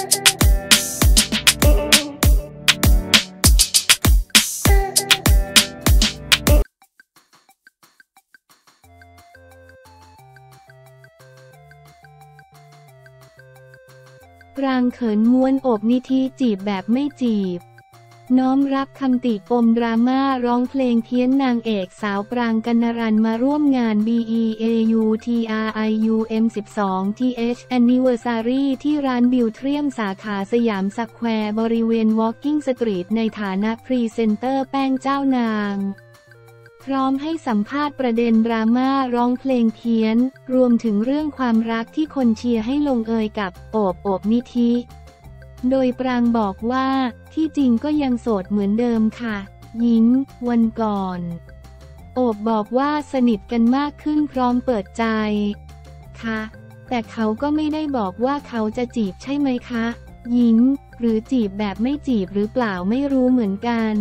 ปรางเขินม้วนอบนิธิจีบแบบไม่จีบ น้อมรับคำติปมดราม่าร้องเพลงเพี้ยนนางเอกสาวปรางกันรันมาร่วมงาน BEAU TRIU 12th Anniversary ที่ร้าน Beautrium สาขาสยามสแควร์บริเวณ Walking Street ในฐานะพรีเซนเตอร์แป้งเจ้านางพร้อมให้สัมภาษณ์ประเด็นดราม่าร้องเพลงเพี้ยน รวมถึงเรื่องความรักที่คนเชียร์ให้ลงเอยกับโอบโอบนิธิ โดยปรางบอกว่าที่จริงก็ยังโสดเหมือนเดิมค่ะ ยิ้มวันก่อน โอบบอกว่าสนิทกันมากขึ้นพร้อมเปิดใจ ค่ะ แต่เขาก็ไม่ได้บอกว่าเขาจะจีบใช่ไหมคะ ยิ้มหรือจีบแบบไม่จีบหรือเปล่าไม่รู้เหมือนกัน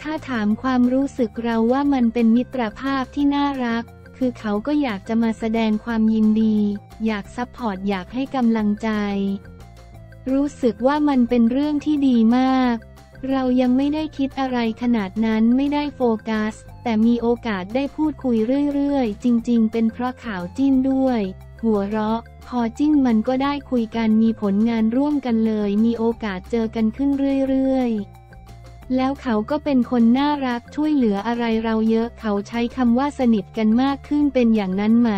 ถ้าถามความรู้สึกเราว่ามันเป็นมิตรภาพที่น่ารัก คือเขาก็อยากจะมาแสดงความยินดี อยาก support อยากให้กำลังใจ รู้สึกว่ามันเป็นเรื่องที่ดีมาก เรายังไม่ได้คิดอะไรขนาดนั้นไม่ได้โฟกัส แต่มีโอกาสได้พูดคุยเรื่อยๆ จริงๆ เป็นเพราะข่าวจิ้นด้วย หัวเราะ พอจิ้นมันก็ได้คุยกันมีผลงานร่วมกันเลย มีโอกาสเจอกันขึ้นเรื่อยๆแล้วเขาก็เป็นคนน่ารักช่วยเหลืออะไรเราเยอะเขาใช้คำว่าสนิทกันมากขึ้นเป็นอย่างนั้นไหม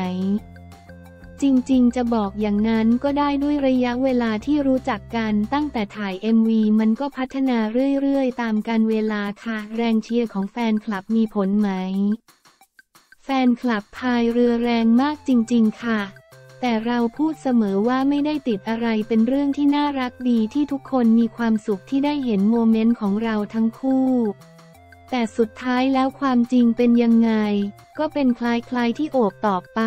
จริงๆ จะบอกอย่างนั้นก็ได้ด้วยระยะเวลาที่รู้จักกันตั้งแต่ถ่าย MV มันก็พัฒนาเรื่อยๆ ตามกาลเวลาค่ะ แรงเชียร์ของแฟนคลับมีผลไหม แฟนคลับพายเรือแรงมากจริงๆ ค่ะ แต่เราพูดเสมอว่าไม่ได้ติดอะไรเป็นเรื่องที่น่ารักดีที่ทุกคนมีความสุขที่ได้เห็น moment ของเราทั้งคู่แต่สุดท้ายแล้วความจริงเป็นยังไง ก็เป็นคล้ายๆที่โอบตอบไป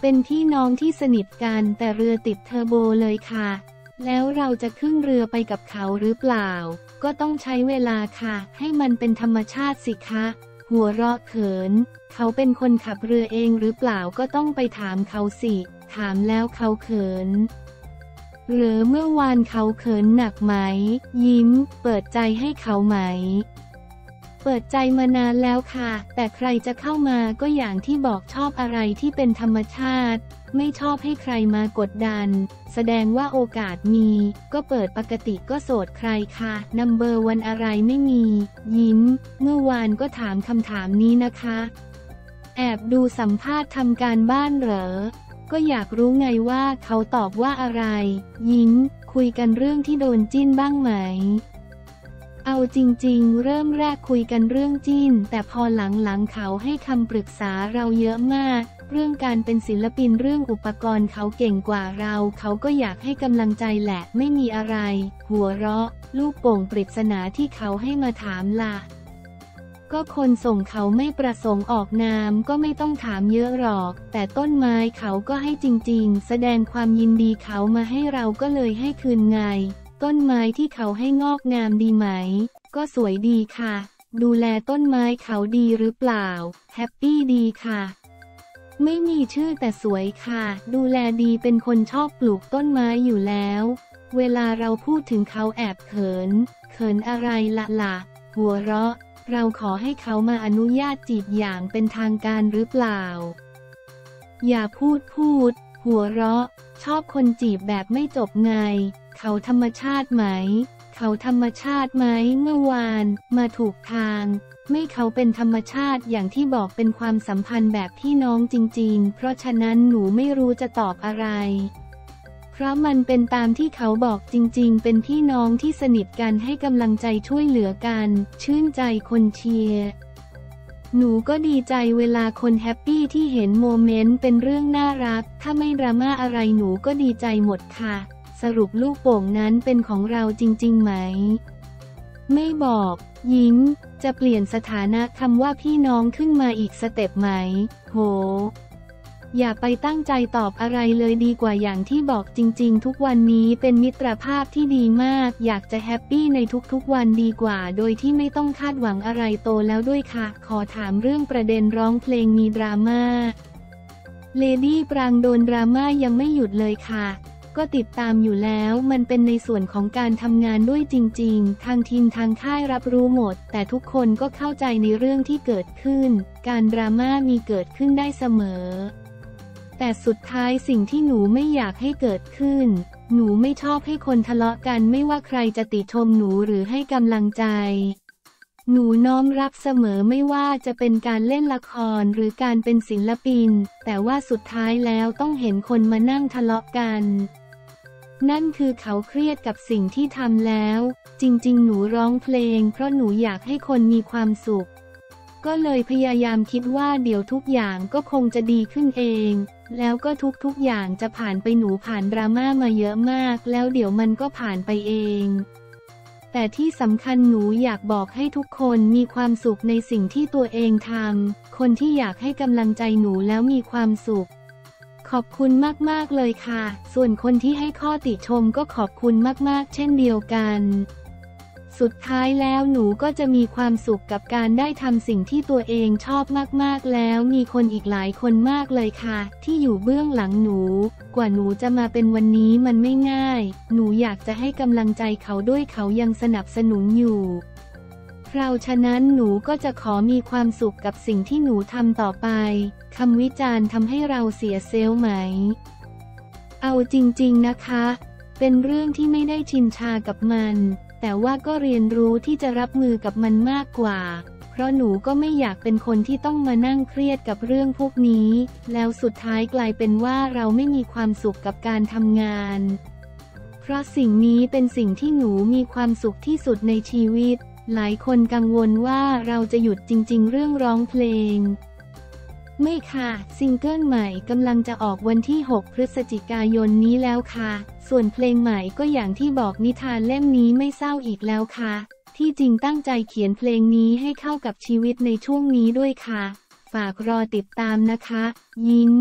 เป็นพี่น้องที่สนิทกันแต่เรือติดเทอร์โบเลยค่ะ แล้วเราจะขึ้นเรือไปกับเขาหรือเปล่า ก็ต้องใช้เวลาค่ะ ให้มันเป็นธรรมชาติสิคะ หัวเราะเขิน เขาเป็นคนขับเรือเองหรือเปล่าก็ต้องไปถามเขาสิ ถามแล้วเขาเขินหรือเมื่อวานเขาเขินหนักไหม ยิ้ม เปิดใจให้เขาไหม ปิดใจมานานแล้วค่ะ แต่ใครจะเข้ามาก็อย่างที่บอกชอบอะไรที่เป็นธรรมชาติ ไม่ชอบให้ใครมากดดัน แสดงว่าโอกาสมี ก็เปิดปกติก็โสดใครค่ะนัมเบอร์วันอะไรไม่มี ยิ้ม เมื่อวานก็ถามคำถามนี้นะคะ แอบดูสัมภาษณ์ทำการบ้านเหรอ ก็อยากรู้ไงว่าเขาตอบว่าอะไร ยิ้ม คุยกันเรื่องที่โดนจิ้นบ้างไหม เอาจริงๆ เริ่มแรกคุยกันเรื่องจิ้นแต่พอหลังๆเขาให้คำปรึกษาเราเยอะมาก เรื่องการเป็นศิลปินเรื่องอุปกรณ์เขาเก่งกว่าเรา เขาก็อยากให้กำลังใจแหละไม่มีอะไร หัวเราะ ลูกโป่งปริศนาที่เขาให้มาถามล่ะ ก็คนส่งเขาไม่ประสงค์ออกนามก็ไม่ต้องถามเยอะหรอก แต่ต้นไม้เขาก็ให้จริงๆ แสดงความยินดีเขามาให้เราก็เลยให้คืนไง ต้นไม้ที่เขาให้งอกงามดีไหม ก็สวยดีค่ะ ดูแลต้นไม้เขาดีหรือเปล่า แฮปปี้ดีค่ะ ไม่มีชื่อแต่สวยค่ะ ดูแลดีเป็นคนชอบปลูกต้นไม้อยู่แล้ว เวลาเราพูดถึงเขาแอบเขิน เขินอะไรละละหัวเราะ เราขอให้เขามาอนุญาตจีบอย่างเป็นทางการหรือเปล่า อย่าพูดพูด หัวเราะ ชอบคนจีบแบบไม่จบไง เขาธรรมชาติไหม เขาธรรมชาติไหมเมื่อวาน มาถูกทาง ไม่เขาเป็นธรรมชาติอย่างที่บอกเป็นความสัมพันธ์แบบพี่น้องจริง ๆ เพราะฉะนั้นหนูไม่รู้จะตอบอะไร เพราะมันเป็นตามที่เขาบอกจริง ๆ เป็นพี่น้องที่สนิทกันให้กำลังใจช่วยเหลือกัน ชื่นใจคนเชียร์หนูก็ดีใจเวลาคน happy ที่เห็น moment เป็นเรื่องน่ารัก ถ้าไม่ดราม่าอะไรหนูก็ดีใจหมดค่ะ สรุปลูกโป่งนั้นเป็นของเราจริง ๆ ไหม ไม่บอก ยิ้ม จะเปลี่ยนสถานะคำว่าพี่น้องขึ้นมาอีก step ไหม โห อย่าไปตั้งใจตอบอะไรเลยดีกว่าอย่างที่บอกจริง ๆ ทุกวันนี้เป็นมิตรภาพที่ดีมาก อยากจะ happy ในทุกๆวันดีกว่า โดยที่ไม่ต้องคาดหวังอะไรโตแล้วด้วยค่ะ ขอถามเรื่องประเด็นร้องเพลงมีดราม่าเลดี้ปรางโดนดราม่ายังไม่หยุดเลยค่ะ ก็ติดตามอยู่แล้ว มันเป็นในส่วนของการทำงานด้วยจริง ๆ ทางทีมทางค่ายรับรู้หมด แต่ทุกคนก็เข้าใจในเรื่องที่เกิดขึ้น การดราม่ามีเกิดขึ้นได้เสมอ แต่สุดท้ายสิ่งที่หนูไม่อยากให้เกิดขึ้น หนูไม่ชอบให้คนทะเลาะกันไม่ว่าใครจะติชมหนูหรือให้กำลังใจหนูน้อมรับเสมอไม่ว่าจะเป็นการเล่นละครหรือการเป็นศิลปิน แต่ว่าสุดท้ายแล้วต้องเห็นคนมานั่งทะเลาะกัน นั่นคือเขาเครียดกับสิ่งที่ทำแล้ว จริงๆ หนูร้องเพลง เพราะหนูอยากให้คนมีความสุข ก็เลยพยายามคิดว่าเดี๋ยวทุกอย่างก็คงจะดีขึ้นเอง แล้วก็ทุกๆอย่างจะผ่านไปหนูผ่านดราม่ามาเยอะมาก แล้วเดี๋ยวมันก็ผ่านไปเอง แต่ที่สำคัญหนูอยากบอกให้ทุกคนมีความสุขในสิ่งที่ตัวเองทำคนที่อยากให้กำลังใจหนูแล้วมีความสุข ขอบคุณมาก ๆ เลยค่ะ ส่วนคนที่ให้ข้อติชมก็ขอบคุณมาก ๆ เช่นเดียวกัน สุดท้ายแล้วหนูก็จะมีความสุขกับการได้ทำสิ่งที่ตัวเองชอบมาก ๆ แล้วมีคนอีกหลายคนมากเลยค่ะ ที่อยู่เบื้องหลังหนู กว่าหนูจะมาเป็นวันนี้มันไม่ง่าย หนูอยากจะให้กำลังใจเขาด้วยเขายังสนับสนุนอยู่ เราฉะนั้นหนูก็จะขอมีความสุขกับสิ่งที่หนูทำต่อไปคำวิจารณ์ทำให้เราเสียเซลล์ไหม เอาจริงๆนะคะ เป็นเรื่องที่ไม่ได้ชินชากับมัน แต่ว่าก็เรียนรู้ที่จะรับมือกับมันมากกว่า เพราะหนูก็ไม่อยากเป็นคนที่ต้องมานั่งเครียดกับเรื่องพวกนี้ แล้วสุดท้ายกลายเป็นว่าเราไม่มีความสุขกับการทำงาน เพราะสิ่งนี้เป็นสิ่งที่หนูมีความสุขที่สุดในชีวิต หลายคนกังวลว่าเราจะหยุดจริง ๆ เรื่องร้องเพลง ไม่ค่ะ ซิงเกิลใหม่กำลังจะออกวันที่ 6 พฤศจิกายนนี้แล้วค่ะ ส่วนเพลงใหม่ก็อย่างที่บอกนิทานเล่มนี้ไม่เศร้าอีกแล้วค่ะ ที่จริงตั้งใจเขียนเพลงนี้ให้เข้ากับชีวิตในช่วงนี้ด้วยค่ะ ฝากรอติดตามนะคะ ยิ้ม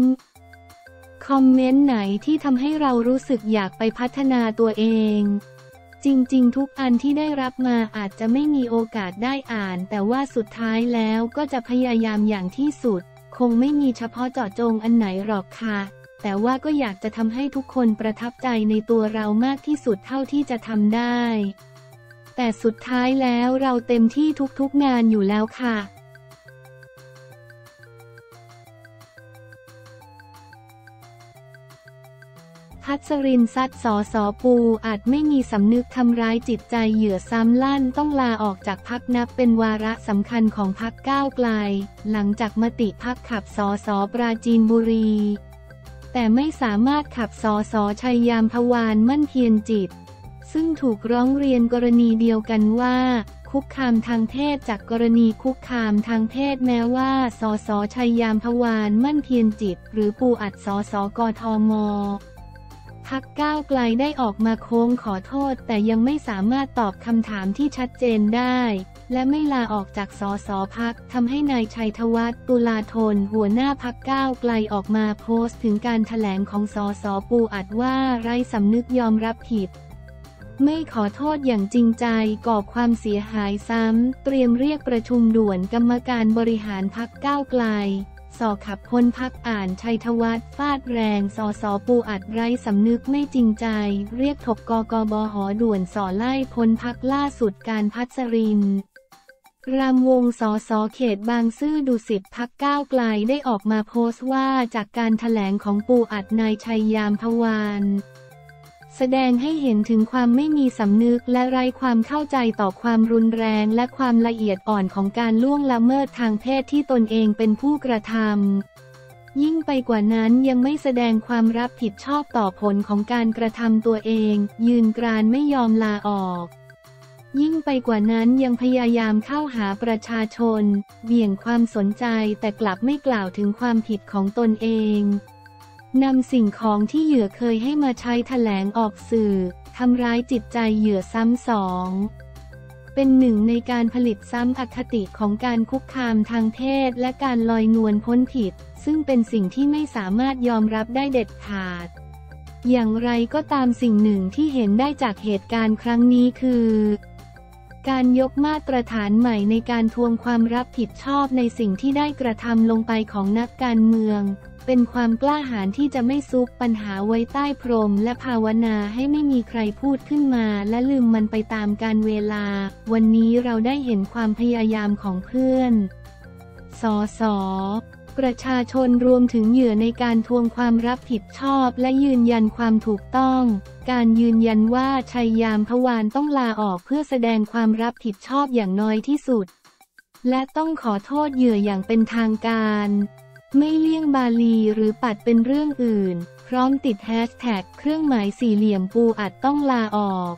คอมเมนต์ไหนที่ทำให้เรารู้สึกอยากไปพัฒนาตัวเอง จริงๆ ทุกอันที่ได้รับมาอาจจะไม่มีโอกาสได้อ่าน แต่ว่าสุดท้ายแล้วก็จะพยายามอย่างที่สุด คงไม่มีเฉพาะเจาะจงอันไหนหรอกค่ะ แต่ว่าก็อยากจะทำให้ทุกคนประทับใจในตัวเรามากที่สุดเท่าที่จะทำได้ แต่สุดท้ายแล้วเราเต็มที่ทุกๆงานอยู่แล้วค่ะ พัสรินซัดสอสอปูอาจไม่มีสำนึกทำร้ายจิตใจเหยื่อซ้ำลั่นต้องลาออกจากพักนับเป็นวาระสำคัญของพักก้าวไกล หลังจากมติพักขับสอสอปราจีนบุรี แต่ไม่สามารถขับสอสอชัยยามพวานมั่นเพียรจิต ซึ่งถูกร้องเรียนกรณีเดียวกันว่า คุกคามทางเพศจากกรณีคุกคามทางเพศแม้ว่าสอสอชัยยามพวานมั่นเพียรจิต หรือปูอัดสอสอกทม พักก้าวไกลได้ออกมาโค้งขอโทษ แต่ยังไม่สามารถตอบคำถามที่ชัดเจนได้ และไม่ลาออกจากสอสอพักทำให้นายชัยธวัฒน์ตุลาธนหัวหน้าพักก้าวไกลออกมาโพสต์ถึงการถแถลงของสอสอปูอัดว่าไร้สำนึกยอมรับผิดไม่ขอโทษอย่างจริงใจก่อความเสียหายซ้ำ เตรียมเรียกประชุมด่วนกรรมการบริหารพักก้าวไกล สอขับพ้นพักอ่านชัยธวัฒน์ฟาดแรงสอสอปูอัดไร้สำนึกไม่จริงใจ เรียกถกกกบหอด่วนสอไล่พ้นพักล่าสุดการพัสรินรำวงสอสอเขตบางซื่อดุสิตพักก้าวไกลได้ออกมาโพสต์ว่าจากการถแถลงของปูอัดนายชัยยามพวาน แสดงให้เห็นถึงความไม่มีสำนึกและไร้ความเข้าใจต่อความรุนแรงและความละเอียดอ่อนของการล่วงละเมิดทางเพศที่ตนเองเป็นผู้กระทำ ยิ่งไปกว่านั้นยังไม่แสดงความรับผิดชอบต่อผลของการกระทำตัวเอง ยืนกรานไม่ยอมลาออก ยิ่งไปกว่านั้นยังพยายามเข้าหาประชาชน เบี่ยงความสนใจแต่กลับไม่กล่าวถึงความผิดของตนเอง นำสิ่งของที่เหยื่อเคยให้มาใช้แถลงออกสื่อทำร้ายจิตใจเหยื่อซ้ำสอง เป็นหนึ่งในการผลิตซ้ำอคติของการคุกคามทางเพศและการลอยนวลพ้นผิด ซึ่งเป็นสิ่งที่ไม่สามารถยอมรับได้เด็ดขาด อย่างไรก็ตามสิ่งหนึ่งที่เห็นได้จากเหตุการณ์ครั้งนี้คือ การยกมาตรฐานใหม่ในการทวงความรับผิดชอบในสิ่งที่ได้กระทำลงไปของนักการเมือง เป็นความกล้าหาญที่จะไม่ซุกปัญหาไว้ใต้พรม และภาวนาให้ไม่มีใครพูดขึ้นมา และลืมมันไปตามการเวลา วันนี้เราได้เห็นความพยายามของเพื่อนสอสอประชาชนรวมถึงเหยื่อในการทวงความรับผิดชอบและยืนยันความถูกต้อง การยืนยันว่าชัยยามพวานต้องลาออกเพื่อแสดงความรับผิดชอบอย่างน้อยที่สุด และต้องขอโทษเหยื่ออย่างเป็นทางการ ไม่เลี่ยงบาลีหรือปัดเป็นเรื่องอื่น พร้อมติดแฮชแท็กเครื่องหมายสี่เหลี่ยมปูอัดต้องลาออก